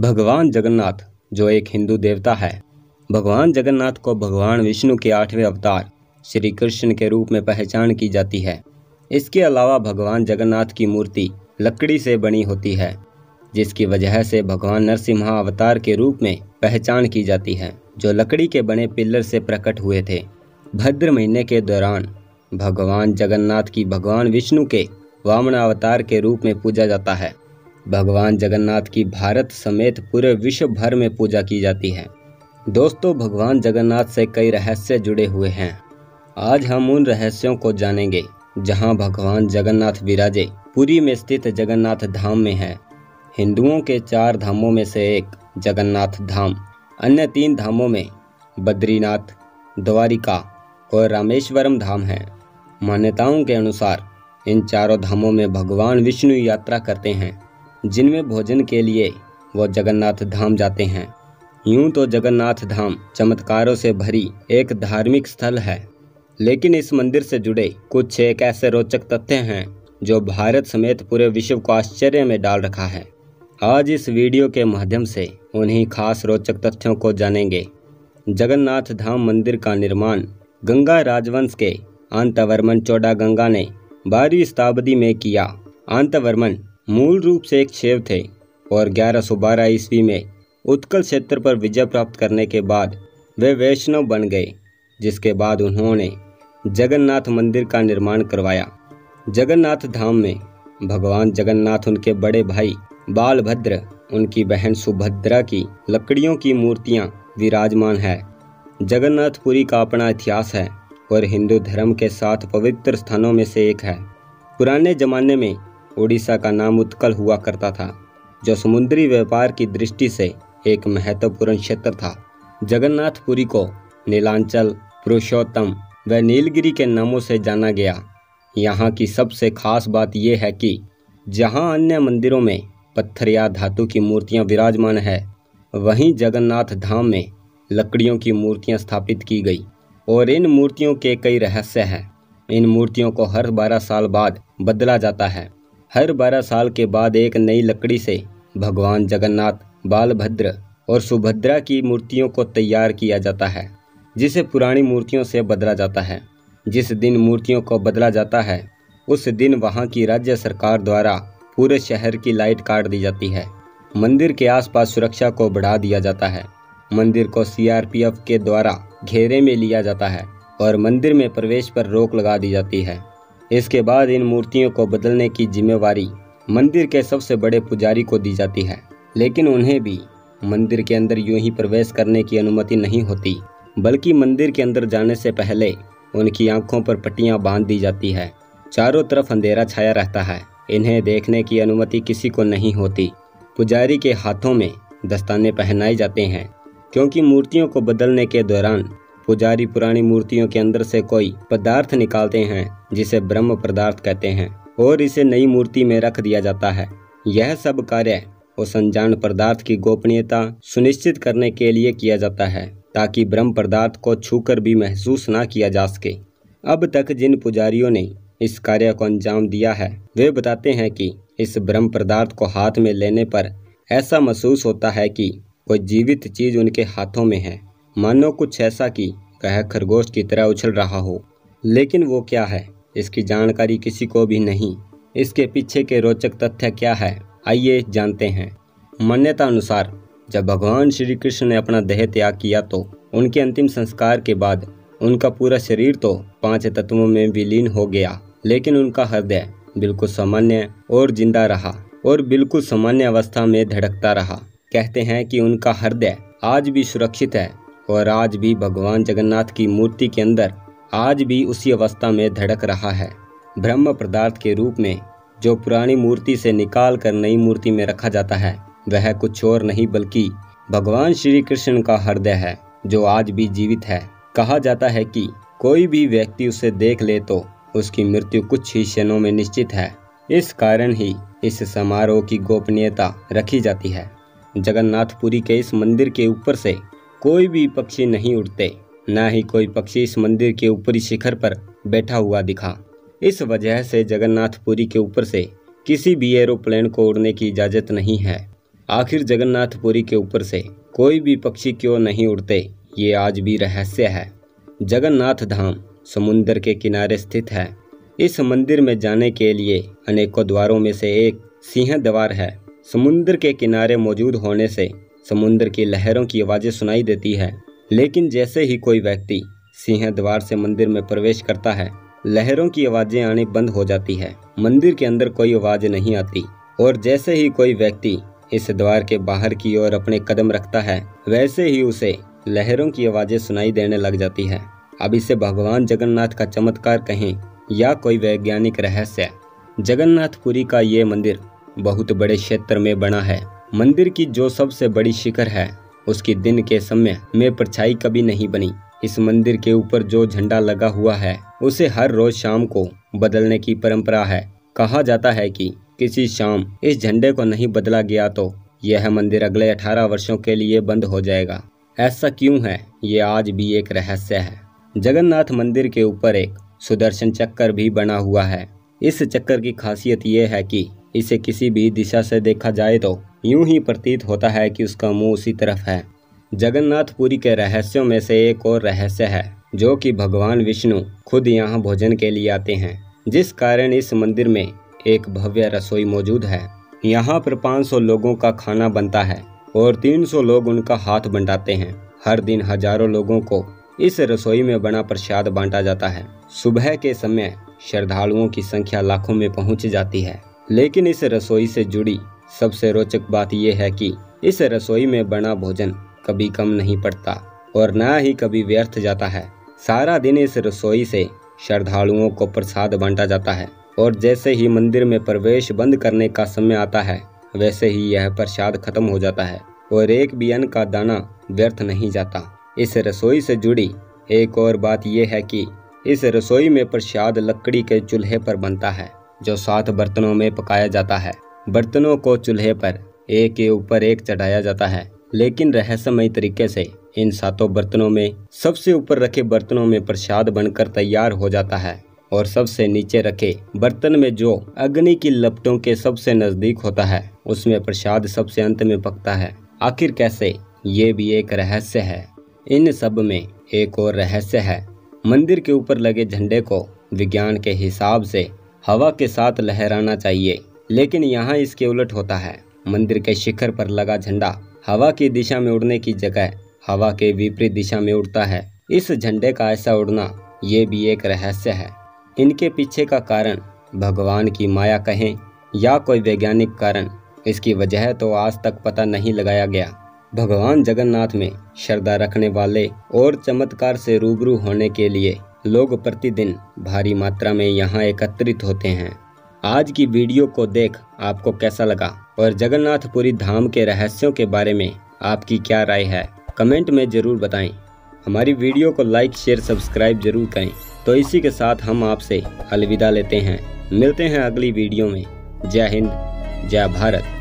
भगवान जगन्नाथ, जो एक हिंदू देवता है। भगवान जगन्नाथ को भगवान विष्णु के आठवें अवतार, श्री कृष्ण के रूप में पहचान की जाती है। इसके अलावा भगवान जगन्नाथ की मूर्ति लकड़ी से बनी होती है, जिसकी वजह से भगवान नरसिम्हा अवतार के रूप में पहचान की जाती है, जो लकड़ी के बने पिल्लर से प्रकट हुए थे। भद्र महीने के दौरान भगवान जगन्नाथ की भगवान विष्णु के वामन अवतार के रूप में पूजा जाता है। भगवान जगन्नाथ की भारत समेत पूरे विश्व भर में पूजा की जाती है। दोस्तों, भगवान जगन्नाथ से कई रहस्य जुड़े हुए हैं। आज हम उन रहस्यों को जानेंगे, जहाँ भगवान जगन्नाथ विराजे पुरी में स्थित जगन्नाथ धाम में है। हिंदुओं के चार धामों में से एक जगन्नाथ धाम, अन्य तीन धामों में बद्रीनाथ, द्वारिका और रामेश्वरम धाम है। मान्यताओं के अनुसार इन चारों धामों में भगवान विष्णु यात्रा करते हैं। जिनमें भोजन के लिए वो जगन्नाथ धाम जाते हैं। यूँ तो जगन्नाथ धाम चमत्कारों से भरी एक धार्मिक स्थल है। लेकिन इस मंदिर से जुड़े कुछ एक ऐसे रोचक तथ्य हैं, जो भारत समेत पूरे विश्व को आश्चर्य में डाल रखा है। आज इस वीडियो के माध्यम से उन्हीं खास रोचक तथ्यों को जानेंगे। जगन्नाथ धाम मंदिर का निर्माण गंगा राजवंश के आंतवर्मन चौड़ा गंगा ने बारहवीं शताब्दी में किया। आंतवर्मन मूल रूप से एक शेव थे और 1112 ईस्वी में उत्कल क्षेत्र पर विजय प्राप्त करने के बाद वे वैष्णव बन गए, जिसके बाद उन्होंने जगन्नाथ मंदिर का निर्माण करवाया। जगन्नाथ धाम में भगवान जगन्नाथ उनके बड़े भाई बालभद्र, उनकी बहन सुभद्रा की लकड़ियों की मूर्तियाँ विराजमान है। जगन्नाथपुरी का अपना इतिहास है और हिंदू धर्म के साथ पवित्र स्थानों में से एक है। पुराने जमाने में उड़ीसा का नाम उत्कल हुआ करता था, जो समुद्री व्यापार की दृष्टि से एक महत्वपूर्ण क्षेत्र था। जगन्नाथपुरी को नीलांचल, पुरुषोत्तम व नीलगिरी के नामों से जाना गया। यहाँ की सबसे खास बात यह है कि जहाँ अन्य मंदिरों में पत्थर या धातु की मूर्तियाँ विराजमान है, वहीं जगन्नाथ धाम में लकड़ियों की मूर्तियाँ स्थापित की गई और इन मूर्तियों के कई रहस्य हैं। इन मूर्तियों को हर बारह साल बाद बदला जाता है। हर बारह साल के बाद एक नई लकड़ी से भगवान जगन्नाथ, बालभद्र और सुभद्रा की मूर्तियों को तैयार किया जाता है, जिसे पुरानी मूर्तियों से बदला जाता है। जिस दिन मूर्तियों को बदला जाता है, उस दिन वहाँ की राज्य सरकार द्वारा पूरे शहर की लाइट काट दी जाती है। मंदिर के आसपास सुरक्षा को बढ़ा दिया जाता है। मंदिर को सीआरपीएफ के द्वारा घेरे में लिया जाता है और मंदिर में प्रवेश पर रोक लगा दी जाती है। इसके बाद इन मूर्तियों को बदलने की जिम्मेवारी मंदिर के सबसे बड़े पुजारी को दी जाती है। लेकिन उन्हें भी मंदिर के अंदर यूँ ही प्रवेश करने की अनुमति नहीं होती, बल्कि मंदिर के अंदर जाने से पहले उनकी आँखों पर पट्टियाँ बाँध दी जाती है। चारों तरफ़ अंधेरा छाया रहता है। इन्हें देखने की अनुमति किसी को नहीं होती। पुजारी के हाथों में दस्ताने पहनाए जाते हैं, क्योंकि मूर्तियों को बदलने के दौरान पुजारी पुरानी मूर्तियों के अंदर से कोई पदार्थ निकालते हैं, जिसे ब्रह्म पदार्थ कहते हैं, और इसे नई मूर्ति में रख दिया जाता है। यह सब कार्य उस अनजान पदार्थ की गोपनीयता सुनिश्चित करने के लिए किया जाता है, ताकि ब्रह्म पदार्थ को छूकर भी महसूस ना किया जा सके। अब तक जिन पुजारियों ने इस कार्य को अंजाम दिया है, वे बताते हैं कि इस ब्रह्म पदार्थ को हाथ में लेने पर ऐसा महसूस होता है कि कोई जीवित चीज़ उनके हाथों में है। मानो कुछ ऐसा कि कह खरगोश की तरह उछल रहा हो। लेकिन वो क्या है? इसकी जानकारी किसी को भी नहीं। इसके पीछे के रोचक तथ्य क्या है? आइए जानते हैं। मान्यता अनुसार जब भगवान श्री कृष्ण ने अपना देह त्याग किया तो उनके अंतिम संस्कार के बाद उनका पूरा शरीर तो पाँच तत्वों में विलीन हो गया। लेकिन उनका हृदय बिल्कुल सामान्य और ज़िंदा रहा और बिल्कुल सामान्य अवस्था में धड़कता रहा। कहते हैं कि उनका हृदय आज भी सुरक्षित है। और आज भी भगवान जगन्नाथ की मूर्ति के अंदर आज भी उसी अवस्था में धड़क रहा है। ब्रह्म पदार्थ के रूप में जो पुरानी मूर्ति से निकाल कर नई मूर्ति में रखा जाता है, वह कुछ और नहीं बल्कि भगवान श्री कृष्ण का हृदय है, जो आज भी जीवित है। कहा जाता है कि कोई भी व्यक्ति उसे देख ले तो उसकी मृत्यु कुछ ही क्षणों में निश्चित है। इस कारण ही इस समारोह की गोपनीयता रखी जाती है। जगन्नाथपुरी के इस मंदिर के ऊपर से कोई भी पक्षी नहीं उड़ते, न ही कोई पक्षी इस मंदिर के ऊपरी शिखर पर बैठा हुआ दिखा। इस वजह से जगन्नाथपुरी के ऊपर से किसी भी एरोप्लेन को उड़ने की इजाज़त नहीं है। आखिर जगन्नाथपुरी के ऊपर से कोई भी पक्षी क्यों नहीं उड़ते, ये आज भी रहस्य है। जगन्नाथ धाम समुद्र के किनारे स्थित है। इस मंदिर में जाने के लिए अनेकों द्वारों में से एक सिंह द्वार है। समुद्र के किनारे मौजूद होने से समुद्र की लहरों की आवाज़ें सुनाई देती है। लेकिन जैसे ही कोई व्यक्ति सिंह द्वार से मंदिर में प्रवेश करता है, लहरों की आवाज़ें आनी बंद हो जाती है। मंदिर के अंदर कोई आवाज़ नहीं आती, और जैसे ही कोई व्यक्ति इस द्वार के बाहर की ओर अपने कदम रखता है, वैसे ही उसे लहरों की आवाज़ें सुनाई देने लग जाती है। अब इसे भगवान जगन्नाथ का चमत्कार कहें, या कोई वैज्ञानिक रहस्य। जगन्नाथपुरी का ये मंदिर बहुत बड़े क्षेत्र में बना है। मंदिर की जो सबसे बड़ी शिखर है, उसकी दिन के समय में परछाई कभी नहीं बनी। इस मंदिर के ऊपर जो झंडा लगा हुआ है, उसे हर रोज शाम को बदलने की परंपरा है। कहा जाता है कि किसी शाम इस झंडे को नहीं बदला गया तो यह मंदिर अगले 18 वर्षों के लिए बंद हो जाएगा। ऐसा क्यों है? ये आज भी एक रहस्य है। जगन्नाथ मंदिर के ऊपर एक सुदर्शन चक्कर भी बना हुआ है। इस चक्कर की खासियत ये है कि इसे किसी भी दिशा से देखा जाए तो यूँ ही प्रतीत होता है कि उसका मुँह उसी तरफ़ है। जगन्नाथपुरी के रहस्यों में से एक और रहस्य है, जो कि भगवान विष्णु खुद यहाँ भोजन के लिए आते हैं, जिस कारण इस मंदिर में एक भव्य रसोई मौजूद है। यहाँ पर 500 लोगों का खाना बनता है और 300 लोग उनका हाथ बंटाते हैं। हर दिन हज़ारों लोगों को इस रसोई में बना प्रसाद बांटा जाता है। सुबह के समय श्रद्धालुओं की संख्या लाखों में पहुँच जाती है, लेकिन इस रसोई से जुड़ी सबसे रोचक बात यह है कि इस रसोई में बना भोजन कभी कम नहीं पड़ता और न ही कभी व्यर्थ जाता है। सारा दिन इस रसोई से श्रद्धालुओं को प्रसाद बांटा जाता है और जैसे ही मंदिर में प्रवेश बंद करने का समय आता है, वैसे ही यह प्रसाद खत्म हो जाता है और एक भी अन्न का दाना व्यर्थ नहीं जाता। इस रसोई से जुड़ी एक और बात यह है कि इस रसोई में प्रसाद लकड़ी के चूल्हे पर बनता है, जो सात बर्तनों में पकाया जाता है। बर्तनों को चूल्हे पर एक के ऊपर एक चढ़ाया जाता है। लेकिन रहस्यमय तरीके से इन सातों बर्तनों में, सबसे ऊपर रखे बर्तनों में प्रसाद बनकर तैयार हो जाता है और सबसे नीचे रखे बर्तन में जो अग्नि की लपटों के सबसे नज़दीक होता है, उसमें प्रसाद सबसे अंत में पकता है। आखिर कैसे? ये भी एक रहस्य है। इन सब में एक और रहस्य है। मंदिर के ऊपर लगे झंडे को विज्ञान के हिसाब से हवा के साथ लहराना चाहिए। लेकिन यहाँ इसके उलट होता है। मंदिर के शिखर पर लगा झंडा, हवा की दिशा में उड़ने की जगह, हवा के विपरीत दिशा में उड़ता है। इस झंडे का ऐसा उड़ना, ये भी एक रहस्य है। इनके पीछे का कारण, भगवान की माया कहें, या कोई वैज्ञानिक कारण, इसकी वजह तो आज तक पता नहीं लगाया गया। भगवान जगन्नाथ में श्रद्धा रखने वाले और चमत्कार से रूबरू होने के लिए लोग प्रतिदिन भारी मात्रा में यहाँ एकत्रित होते हैं। आज की वीडियो को देख आपको कैसा लगा और जगन्नाथपुरी धाम के रहस्यों के बारे में आपकी क्या राय है, कमेंट में ज़रूर बताएँ। हमारी वीडियो को लाइक, शेयर, सब्सक्राइब ज़रूर करें। तो इसी के साथ हम आपसे अलविदा लेते हैं। मिलते हैं अगली वीडियो में। जय हिंद, जय भारत।